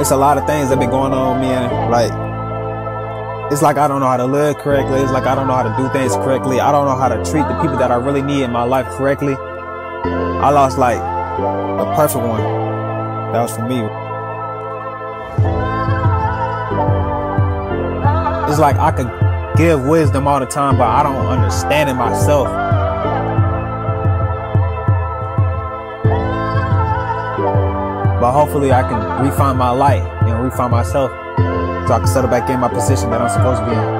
It's a lot of things that been going on with me, and like, it's like I don't know how to live correctly. It's like I don't know how to do things correctly. I don't know how to treat the people that I really need in my life correctly. I lost like a perfect one. That was for me. It's like I could give wisdom all the time, but I don't understand it myself. But hopefully I can refine my light and refine myself so I can settle back in my position that I'm supposed to be in.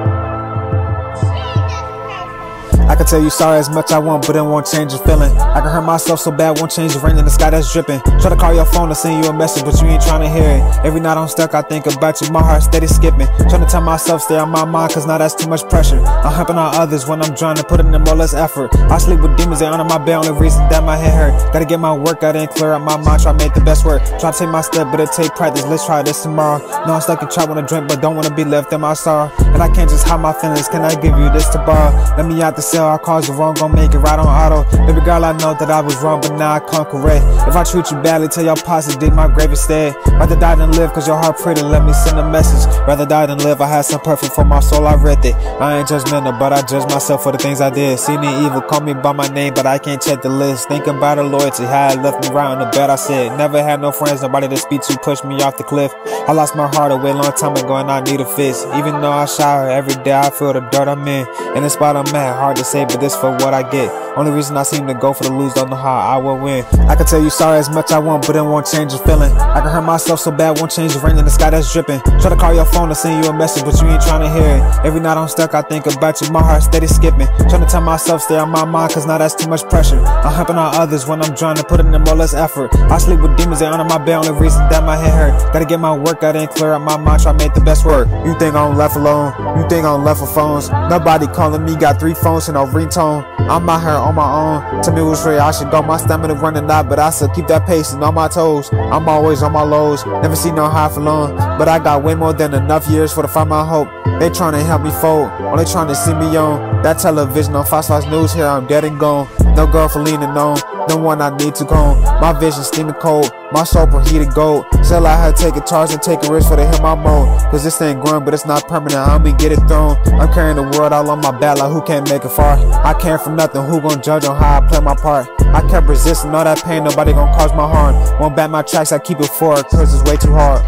I can tell you sorry as much I want, but it won't change the feeling. I can hurt myself so bad, won't change the rain in the sky that's dripping. Try to call your phone to send you a message, but you ain't trying to hear it. Every night I'm stuck, I think about you, my heart steady skipping. Trying to tell myself stay on my mind, cause now that's too much pressure. I'm helping out others when I'm trying to put in the more less effort. I sleep with demons, they under my bed, only reason that my head hurt. Gotta get my work out and clear up my mind, try to make the best work. Try to take my step, but it take practice, let's try this tomorrow. No, I'm stuck in try wanna drink, but don't wanna be left in my sorrow. And I can't just hide my feelings, can I give you this to borrow? Let me out the cell, I caused you wrong gon' make it right on auto. Baby girl, I know that I was wrong, but now I come correct. If I treat you badly, tell your posse dig my grave instead. Rather die than live, cause your heart pretty, let me send a message. Rather die than live, I had some perfect for my soul, I read it. I ain't judgmental, but I judge myself for the things I did. See me evil, call me by my name, but I can't check the list. Thinking about the loyalty, how it left me right on the bed, I said. Never had no friends, nobody to speak to, push me off the cliff. I lost my heart away long time ago and I need a fix. Even though I shower every day, I feel the dirt I'm in. In the spot I'm at, hard to say, but this for what I get. Only reason I seem to go for the lose, don't know how I will win. I can tell you sorry as much I want, but it won't change your feeling. I can hurt myself so bad, won't change the rain in the sky that's dripping. Try to call your phone to send you a message, but you ain't trying to hear it. Every night I'm stuck, I think about you, my heart steady skipping. Trying to tell myself stay on my mind, cause now that's too much pressure. I'm helping out others when I'm trying to put in the more less effort. I sleep with demons, they under my bed, only reason that my head hurt. Gotta get my work out and clear up my mind, try to make the best work. You think I'm left alone? You think I'm left with phones? Nobody calling me, got three phones no ringtone. I'm out here on my own. Tell me which way I should go. My stamina running out, but I still keep that pace and on my toes. I'm always on my lows. Never seen no high for long. But I got way more than enough years for to find my hope. They trying to help me fold. Only trying to see me on that television on Fox Fox News. Here I'm dead and gone. No girl for leaning on. No one I need to go. My vision steaming cold. My soul preheated gold. I had to take a charge and take a risk for the hit my mode. Cause this ain't growing, but it's not permanent. I'm gonna get it thrown. I'm carrying the world all on my back like who can't make it far. I came from nothing. Who gon' judge on how I play my part? I kept resisting all that pain. Nobody gon' cause my harm. Won't back my tracks. I keep it forward cause it's way too hard.